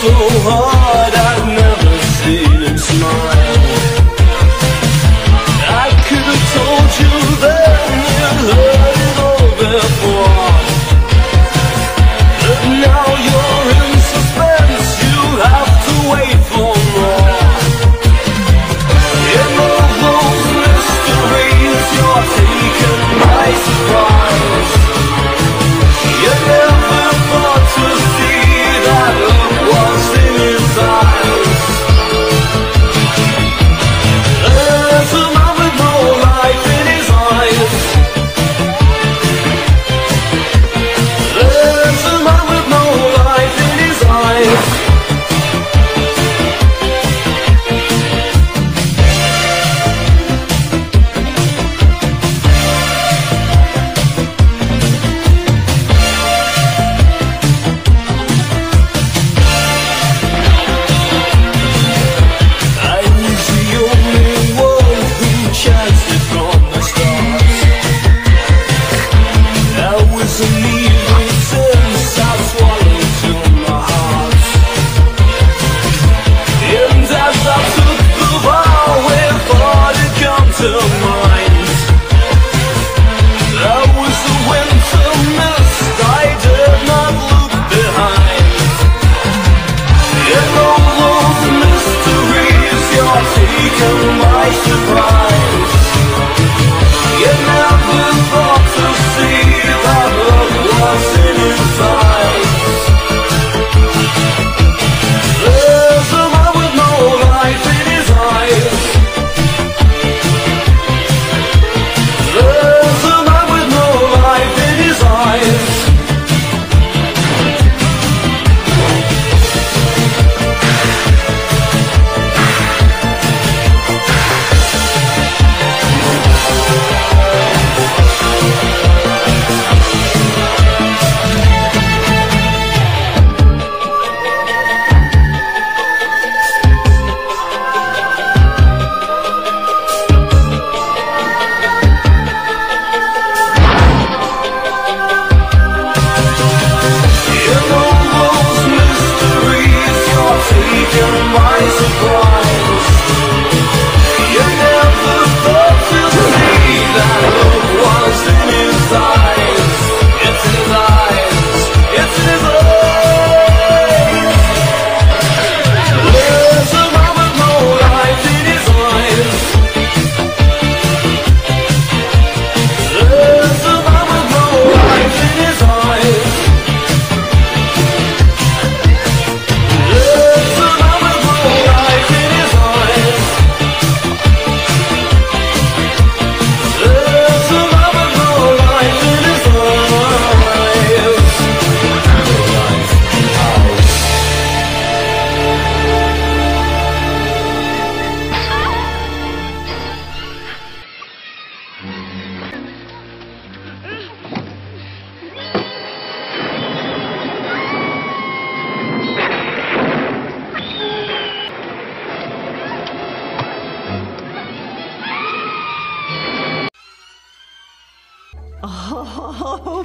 so hard I've never seen him smile I could have told you then you'd heard it all before But now you're in suspense, you have to wait for more In all those mysteries you're taken by surprise. Was an evil 好喝